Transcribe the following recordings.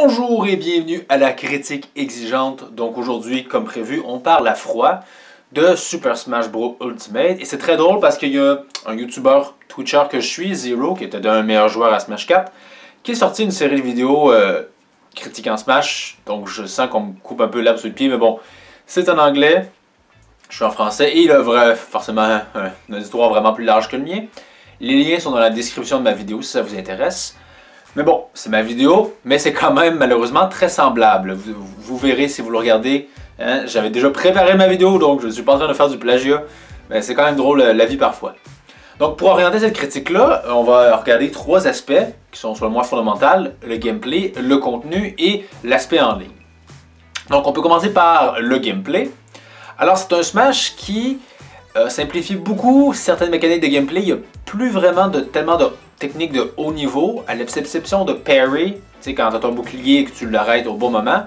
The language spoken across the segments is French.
Bonjour et bienvenue à la critique exigeante. Donc aujourd'hui, comme prévu, on parle à froid de Super Smash Bros Ultimate. Et c'est très drôle parce qu'il y a un YouTuber Twitcher que je suis, Zero, qui était un meilleur joueur à Smash 4, qui est sorti une série de vidéos euh, critiquant Smash. Donc je sens qu'on me coupe un peu l'herbe pied, mais bon, c'est en anglais. Je suis en français et il a forcément un auditoire vraiment plus large que le mien. Les liens sont dans la description de ma vidéo si ça vous intéresse. Mais bon, c'est ma vidéo, mais c'est quand même malheureusement très semblable. Vous, verrez si vous le regardez. Hein. J'avais déjà préparé ma vidéo, donc je ne suis pas en train de faire du plagiat. Mais c'est quand même drôle la vie parfois. Donc pour orienter cette critique-là, on va regarder trois aspects qui sont selon moi fondamentaux. Le gameplay, le contenu et l'aspect en ligne. Donc on peut commencer par le gameplay. Alors c'est un Smash qui euh, simplifie beaucoup certaines mécaniques de gameplay. Il n'y a plus vraiment de tellement de techniques de haut niveau, à l'exception de parry, tu sais, quand tu as ton bouclier et que tu l'arrêtes au bon moment.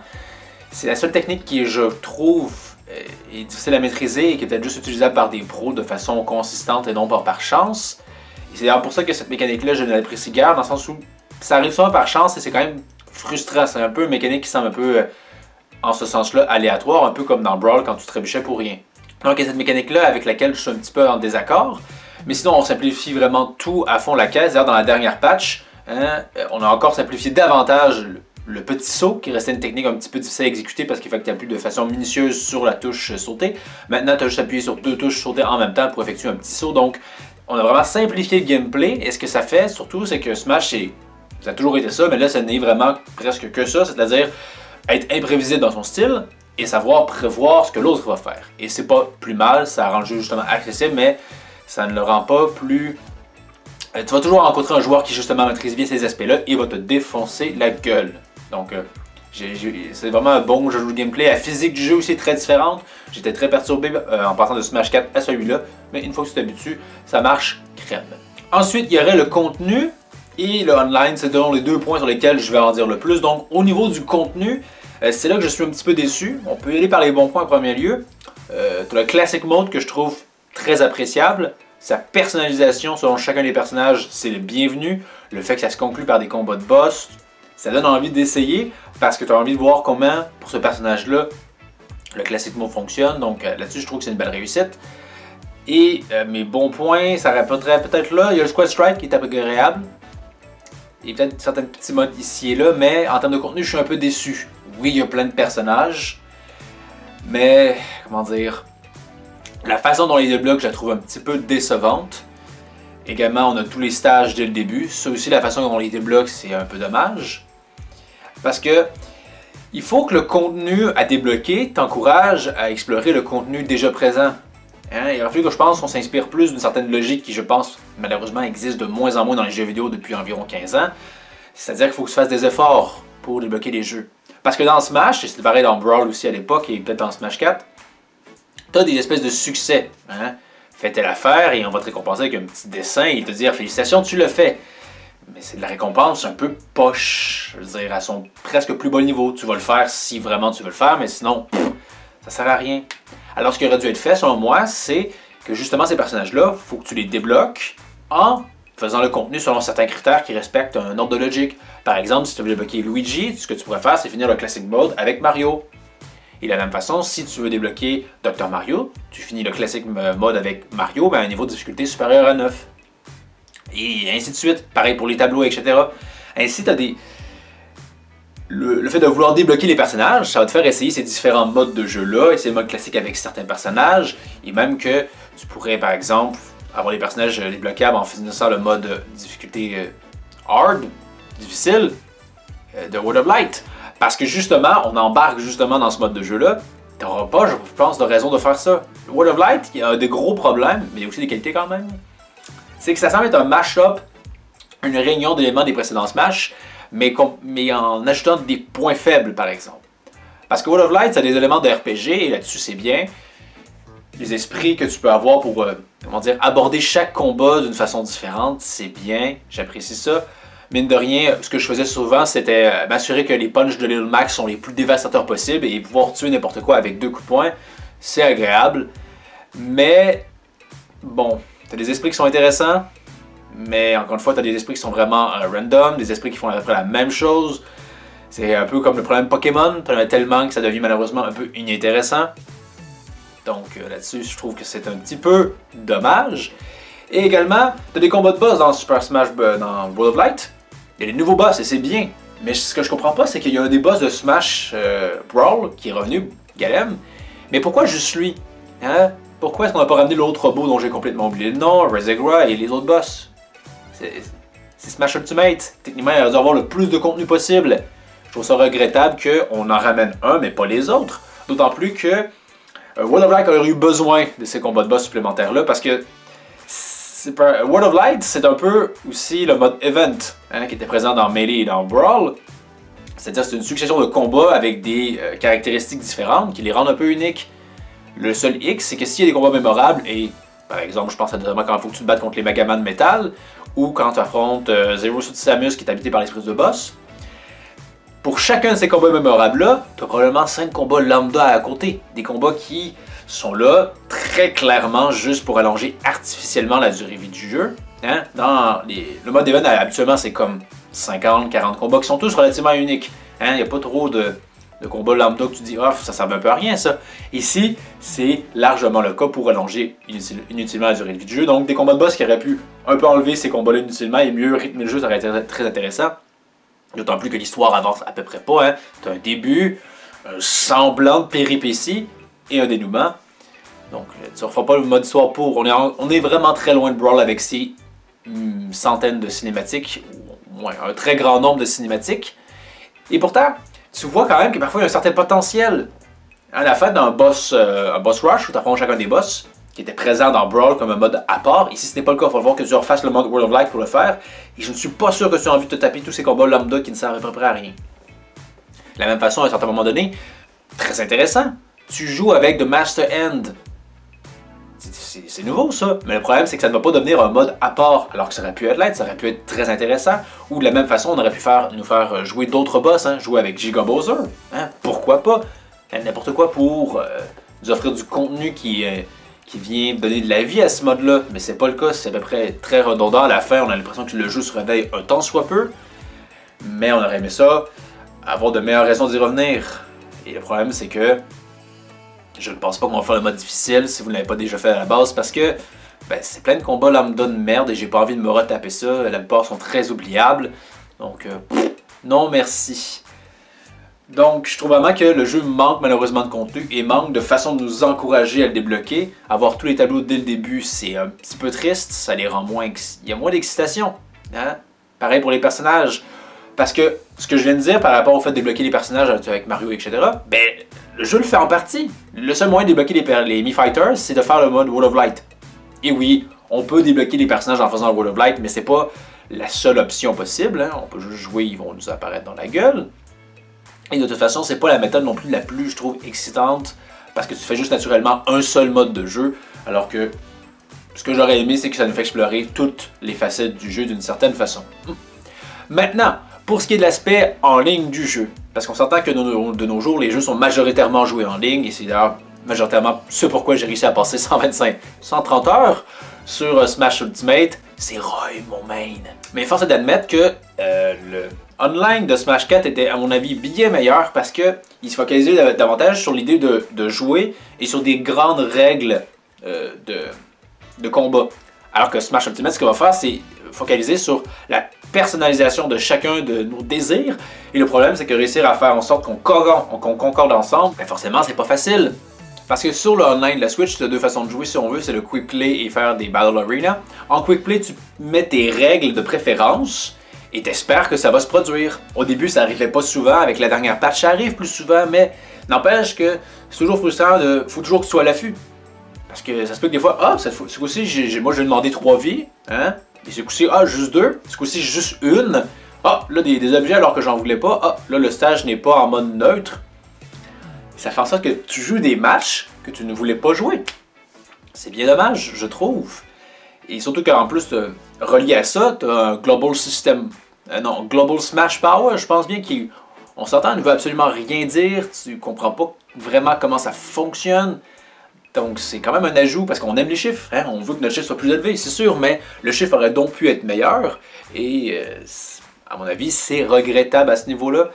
C'est la seule technique qui, je trouve, euh, est difficile à maîtriser et qui est peut-être juste utilisable par des pros de façon consistante et non pas par chance. C'est d'ailleurs pour ça que cette mécanique-là, je ne l'apprécie guère, dans le sens où ça arrive souvent par chance et c'est quand même frustrant. C'est un peu une mécanique qui semble un peu, euh, en ce sens-là, aléatoire, un peu comme dans Brawl quand tu trébuchais pour rien. Donc il y a cette mécanique-là avec laquelle je suis un petit peu en désaccord. Mais sinon, on simplifie vraiment tout à fond la caisse. D'ailleurs, dans la dernière patch, hein, euh, on a encore simplifié davantage le, petit saut, qui restait une technique un petit peu difficile à exécuter parce qu'il fait que tu appuies de façon minutieuse sur la touche sauter. Maintenant, tu as juste appuyé sur deux touches sauter en même temps pour effectuer un petit saut. Donc, on a vraiment simplifié le gameplay. Et ce que ça fait, surtout, c'est que Smash, ça a toujours été ça, mais là, ça n'est vraiment presque que ça. C'est-à-dire être imprévisible dans son style, et savoir prévoir ce que l'autre va faire. Et c'est pas plus mal, ça rend le jeu justement accessible, mais ça ne le rend pas plus... Euh, tu vas toujours rencontrer un joueur qui justement maîtrise bien ces aspects-là et va te défoncer la gueule. Donc, euh, c'est vraiment un bon jeu de gameplay. La physique du jeu aussi est très différente. J'étais très perturbé euh, en passant de Smash 4 à celui-là, mais une fois que tu t'habitues, ça marche crème. Ensuite, il y aurait le contenu et le online. C'est donc les deux points sur lesquels je vais en dire le plus. Donc, au niveau du contenu, c'est là que je suis un petit peu déçu. On peut y aller par les bons points en premier lieu. Tu as le Classic Mode que je trouve très appréciable. Sa personnalisation selon chacun des personnages, c'est le bienvenu. Le fait que ça se conclut par des combats de boss, ça donne envie d'essayer parce que tu as envie de voir comment, pour ce personnage-là, le Classic Mode fonctionne. Donc euh, là-dessus, je trouve que c'est une belle réussite. Et mes bons points, ça répéterait peut-être là. Il y a le Squad Strike qui est agréable. Et peut-être certains petits modes ici et là, mais en termes de contenu, je suis un peu déçu oui, il y a plein de personnages, mais, comment dire, la façon dont il débloque, je la trouve un petit peu décevante. Également, on a tous les stages dès le début. Ça aussi, la façon dont on les débloque, c'est un peu dommage. Parce que il faut que le contenu à débloquer t'encourage à explorer le contenu déjà présent. Aurait fallu que je pense qu'on s'inspire plus d'une certaine logique qui, je pense, malheureusement existe de moins en moins dans les jeux vidéo depuis environ 15 ans. C'est-à-dire qu'il faut que tu fasses des efforts pour débloquer les jeux. Parce que dans Smash, et c'était pareil dans Brawl aussi à l'époque, et peut-être dans Smash 4, t'as des espèces de succès. Hein? Fais telle affaire et on va te récompenser avec un petit dessin et te dire félicitations, tu le fais. Mais c'est de la récompense un peu poche, je veux dire, à son presque plus bas niveau. Tu vas le faire si vraiment tu veux le faire, mais sinon, ça sert à rien. Alors ce qui aurait dû être fait, selon moi, c'est que justement ces personnages-là, faut que tu les débloques en faisant le contenu selon certains critères qui respectent un ordre de logique. Par exemple, si tu veux débloquer Luigi, ce que tu pourrais faire, c'est finir le Classic Mode avec Mario. Et de la même façon, si tu veux débloquer Dr Mario, tu finis le Classic Mode avec Mario ben, à un niveau de difficulté supérieur à 9. Et ainsi de suite. Pareil pour les tableaux, etc. Ainsi, tu des... Le, fait de vouloir débloquer les personnages, ça va te faire essayer ces différents modes de jeu-là, essayer le mode classique avec certains personnages, et même que tu pourrais, par exemple, avoir les personnages euh, débloquables en finissant le mode euh, difficulté euh, hard, difficile, de World of Light. Parce que justement, on embarque justement dans ce mode de jeu-là. T'auras pas, je pense, de raison de faire ça. World of Light, il y a des gros problèmes, mais il y a aussi des qualités quand même. C'est que ça semble être un mash-up, une réunion d'éléments des précédents Smash, mais, en ajoutant des points faibles, par exemple. Parce que World of Light, ça a des éléments de RPG, et là-dessus, c'est bien les esprits que tu peux avoir pour, euh, dire, aborder chaque combat d'une façon différente, c'est bien, j'apprécie ça. Mine de rien, ce que je faisais souvent, c'était euh, m'assurer que les punches de Little Max sont les plus dévastateurs possibles et pouvoir tuer n'importe quoi avec deux coups de poing, c'est agréable. Mais, bon, t'as des esprits qui sont intéressants, mais encore une fois, t'as des esprits qui sont vraiment euh, random, des esprits qui font à peu près la même chose. C'est un peu comme le problème Pokémon, t'en tellement que ça devient malheureusement un peu inintéressant. Donc euh, là-dessus, je trouve que c'est un petit peu dommage. Et également, t'as des combats de boss dans Super Smash euh, dans World of Light. Il y a des nouveaux boss et c'est bien. Mais ce que je comprends pas, c'est qu'il y a un des boss de Smash euh, Brawl qui est revenu, Galem. Mais pourquoi juste lui Hein? Pourquoi est-ce qu'on n'a pas ramené l'autre robot dont j'ai complètement oublié le nom, Rezegra et les autres boss? C'est Smash Ultimate. Techniquement, il aurait dû avoir le plus de contenu possible. Je trouve ça regrettable qu'on en ramène un, mais pas les autres. D'autant plus que euh, World of Light aurait eu besoin de ces combats de boss supplémentaires-là parce que World of Light, c'est un peu aussi le mode event hein, qui était présent dans Melee et dans Brawl. C'est-à-dire c'est une succession de combats avec des euh, caractéristiques différentes qui les rendent un peu uniques. Le seul X, c'est que s'il y a des combats mémorables, et par exemple, je pense notamment quand il faut que tu te battes contre les Megaman Metal, ou quand tu affrontes euh, Zero Suit Samus qui est habité par l'esprit de boss, pour chacun de ces combats mémorables-là, tu as probablement 5 combats lambda à côté. Des combats qui sont là très clairement juste pour allonger artificiellement la durée vie du jeu. Hein? Dans le mode event, habituellement, c'est comme 50, 40 combats qui sont tous relativement uniques. Hein? Il n'y a pas trop de, combats lambda que tu dis, oh, ça sert un peu à rien ça. Ici, c'est largement le cas pour allonger inutilement la durée de vie du jeu. Donc, des combats de boss qui auraient pu un peu enlever ces combats-là inutilement et mieux rythmer le jeu, ça aurait été très intéressant. D'autant plus que l'histoire avance à peu près pas. Hein. Tu as un début, un semblant de péripétie et un dénouement. Donc, tu ne refais pas le mode histoire pour. On est, vraiment très loin de Brawl avec ces hmm, centaines de cinématiques, ou un très grand nombre de cinématiques. Et pourtant, tu vois quand même que parfois il y a un certain potentiel. À la fin d'un boss, euh, un boss rush où tu affrontes chacun des boss, qui était présent dans Brawl comme un mode à part. Ici, ce n'est pas le cas. Il faut voir que tu refasses le mode World of Light pour le faire. Et je ne suis pas sûr que tu as envie de te taper tous ces combats lambda qui ne servent à peu près à rien. De la même façon, à un certain moment donné, très intéressant, tu joues avec The Master End. C'est nouveau ça, mais le problème c'est que ça ne va pas devenir un mode à part, alors que ça aurait pu être light, ça aurait pu être très intéressant. Ou de la même façon, on aurait pu faire, nous faire jouer d'autres boss, hein, jouer avec Giga Bowser. Hein, pourquoi pas? N'importe quoi pour euh, nous offrir du contenu qui est qui vient donner de la vie à ce mode-là, mais c'est pas le cas, c'est à peu près très redondant. À la fin, on a l'impression que le jeu se réveille un temps soit peu, mais on aurait aimé ça, avoir de meilleures raisons d'y revenir. Et le problème, c'est que je ne pense pas qu'on va faire le mode difficile si vous ne l'avez pas déjà fait à la base, parce que ben, c'est plein de combats lambda de merde et j'ai pas envie de me retaper ça. La plupart sont très oubliables. Donc, euh, non merci. Donc, je trouve vraiment que le jeu manque malheureusement de contenu et manque de façon de nous encourager à le débloquer. Avoir tous les tableaux dès le début, c'est un petit peu triste, ça les rend moins... Il y a moins d'excitation. Hein? Pareil pour les personnages. Parce que ce que je viens de dire par rapport au fait de débloquer les personnages avec Mario, etc., ben, jeu le fait en partie. Le seul moyen de débloquer les, les Mi Fighters, c'est de faire le mode World of Light. Et oui, on peut débloquer les personnages en faisant le World of Light, mais c'est pas la seule option possible. Hein. On peut juste jouer, ils vont nous apparaître dans la gueule. Et de toute façon, c'est pas la méthode non plus la plus, je trouve, excitante, parce que tu fais juste naturellement un seul mode de jeu, alors que ce que j'aurais aimé, c'est que ça nous fait explorer toutes les facettes du jeu d'une certaine façon. Maintenant, pour ce qui est de l'aspect en ligne du jeu, parce qu'on s'entend que de nos jours, les jeux sont majoritairement joués en ligne, et c'est d'ailleurs majoritairement ce pourquoi j'ai réussi à passer 125, 130 heures sur euh, Smash Ultimate, c'est Roy mon main. Mais force est d'admettre que euh, le online de Smash 4 était, à mon avis, bien meilleur parce qu'il se focalisait davantage sur l'idée de, jouer et sur des grandes règles euh, de, combat. Alors que Smash Ultimate, ce qu'il va faire, c'est focaliser sur la personnalisation de chacun de nos désirs. Et le problème, c'est que réussir à faire en sorte qu'on concorde, ensemble, ben forcément, c'est pas facile. Parce que sur le online de la Switch, tu as deux façons de jouer si on veut, c'est le Quick Play et faire des Battle Arena. En Quick Play, tu mets tes règles de préférence et t'espères que ça va se produire. Au début, ça arrivait pas souvent, avec la dernière patch, ça arrive plus souvent, mais n'empêche que c'est toujours frustrant de. faut toujours que tu sois à l'affût. Parce que ça se peut que des fois, ah, ce coup-ci, moi j'ai demandé trois vies, hein, et ce coup-ci, ah, juste deux, ce coup-ci, juste une. Ah, là, des, objets alors que j'en voulais pas. Ah, là, le stage n'est pas en mode neutre. Ça fait en sorte que tu joues des matchs que tu ne voulais pas jouer. C'est bien dommage, je trouve. Et surtout qu'en plus, relié à ça, tu as un Global System. Euh, non, Global Smash Power, je pense bien qu'on s'entend, ne veut absolument rien dire. Tu comprends pas vraiment comment ça fonctionne. Donc c'est quand même un ajout parce qu'on aime les chiffres. Hein. On veut que notre chiffre soit plus élevé, c'est sûr, mais le chiffre aurait donc pu être meilleur. Et euh, à mon avis, c'est regrettable à ce niveau-là.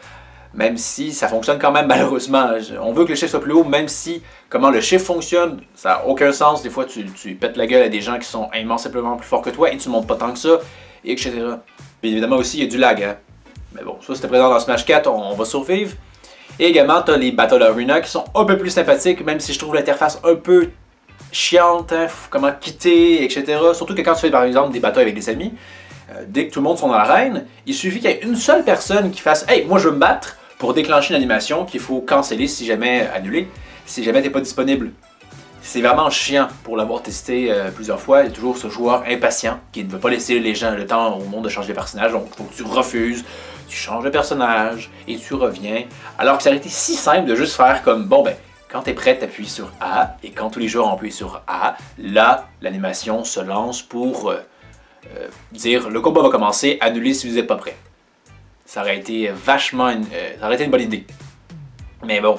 même si ça fonctionne quand même malheureusement. On veut que le chiffre soit plus haut, même si comment le chiffre fonctionne, ça n'a aucun sens. Des fois, tu, tu, pètes la gueule à des gens qui sont immensiblement plus forts que toi et tu montes pas tant que ça, etc. Bien évidemment aussi, il y a du lag. Hein. Mais bon, ça c'était présent dans Smash 4, on, va survivre. Et également, tu as les Battle Arena qui sont un peu plus sympathiques, même si je trouve l'interface un peu chiante, hein, comment quitter, etc. Surtout que quand tu fais par exemple des bateaux avec des amis, euh, dès que tout le monde sont dans l'arène, il suffit qu'il y ait une seule personne qui fasse Hey, moi je veux me battre pour déclencher une animation qu'il faut canceller si jamais annulé, si jamais t'es pas disponible. C'est vraiment chiant pour l'avoir testé euh, plusieurs fois. Il y a toujours ce joueur impatient qui ne veut pas laisser les gens le temps au monde de changer de personnage. Donc, faut que tu refuses, tu changes de personnage et tu reviens. Alors que ça aurait été si simple de juste faire comme bon, ben, quand tu es prêt, tu sur A, et quand tous les joueurs ont appuyé sur A, là, l'animation se lance pour euh, euh, dire le combat va commencer, annuler si vous n'êtes pas prêt. Ça aurait été vachement une, ça aurait été une bonne idée. Mais bon,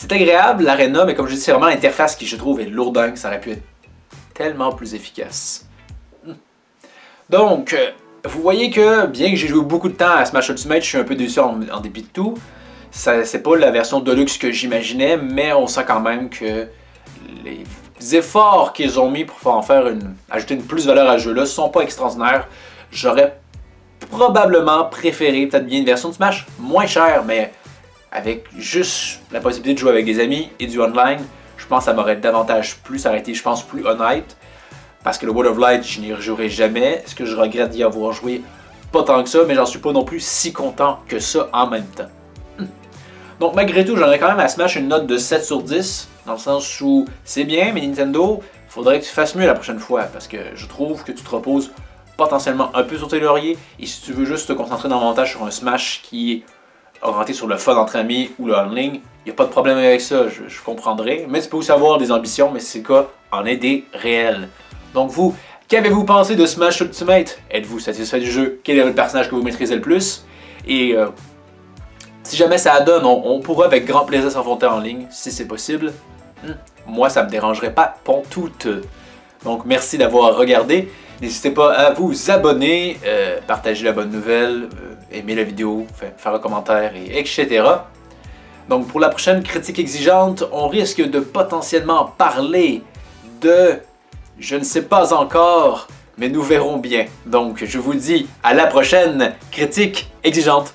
c'est agréable l'arena, mais comme je dis, c'est vraiment l'interface qui je trouve est lourdingue, ça aurait pu être tellement plus efficace. Hmm. Donc, vous voyez que bien que j'ai joué beaucoup de temps à Smash Ultimate, je suis un peu déçu en dépit de tout c'est pas la version Deluxe que j'imaginais, mais on sent quand même que les efforts qu'ils ont mis pour en faire une, ajouter une plus-valeur à ce jeu-là sont pas extraordinaires. J'aurais probablement préféré peut-être bien une version de Smash moins chère, mais avec juste la possibilité de jouer avec des amis et du online, je pense que ça m'aurait davantage plus, ça aurait été, je pense, plus honnête. Parce que le World of Light, je n'y rejouerai jamais. Est-ce que je regrette d'y avoir joué Pas tant que ça, mais j'en suis pas non plus si content que ça en même temps. Donc malgré tout, j'aurais quand même à Smash une note de 7 sur 10, dans le sens où c'est bien, mais Nintendo, faudrait que tu fasses mieux la prochaine fois, parce que je trouve que tu te reposes potentiellement un peu sur tes lauriers, et si tu veux juste te concentrer davantage sur un Smash qui est orienté sur le fun entre amis ou le online, il n'y a pas de problème avec ça, je, comprendrai, mais tu peux aussi avoir des ambitions, mais c'est le cas, en est des. Donc vous, qu'avez-vous pensé de Smash Ultimate? Êtes-vous satisfait du jeu? Quel est le personnage que vous maîtrisez le plus? Et euh, si jamais ça donne, on, pourra avec grand plaisir s'affronter en ligne, si c'est possible. Hmm. Moi, ça me dérangerait pas tout. Donc, merci d'avoir regardé. N'hésitez pas à vous abonner, euh, partager la bonne nouvelle, euh, aimer la vidéo, faire un commentaire, et etc. Donc, pour la prochaine critique exigeante, on risque de potentiellement parler de... Je ne sais pas encore, mais nous verrons bien. Donc, je vous dis à la prochaine critique exigeante.